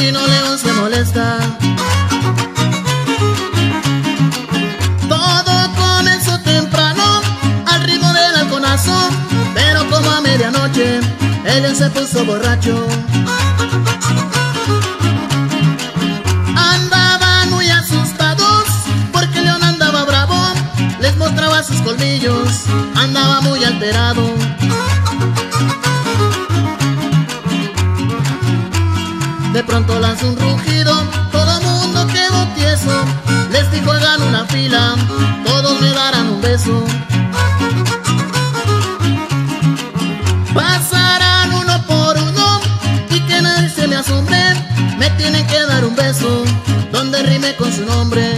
si no León se molesta. Todo comenzó temprano, al ritmo del halconazo, pero como a medianoche, ella se puso borracho. Andaban muy asustados, porque León andaba bravo, les mostraba sus colmillos, andaba muy alterado. Rime con su nombre.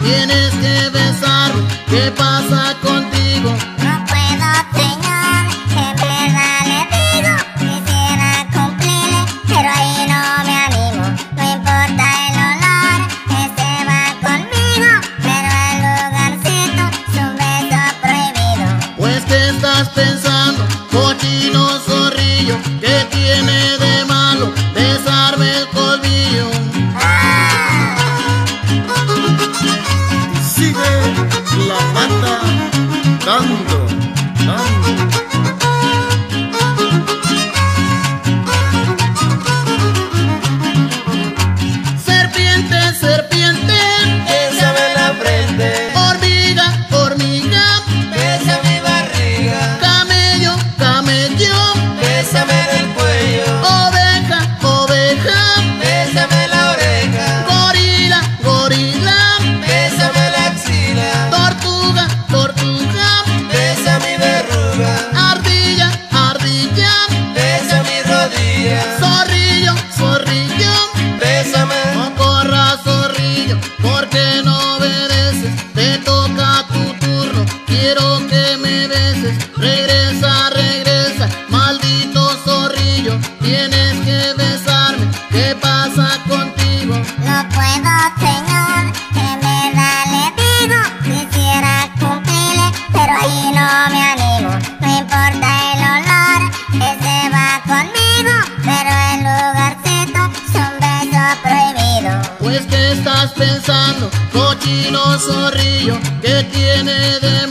Tienes que besarme. ¿Qué pasa contigo? No puedo, señor, en verdad le digo Quisiera cumplirle, pero ahí no me animo No importa el olor, ese va conmigo Pero el lugarcito es un beso prohibido Pues que estás pensando, cochino zorrillo, ¿qué cantando. Zorrillo, zorrillo. bésame, No corras, zorrillo, porque no obedeces. Te toca tu turno, quiero que me beses. Regresa, regresa, maldito zorrillo. Tienes que besarme, Pues que estás pensando, cochino zorrillo, ¿qué tiene de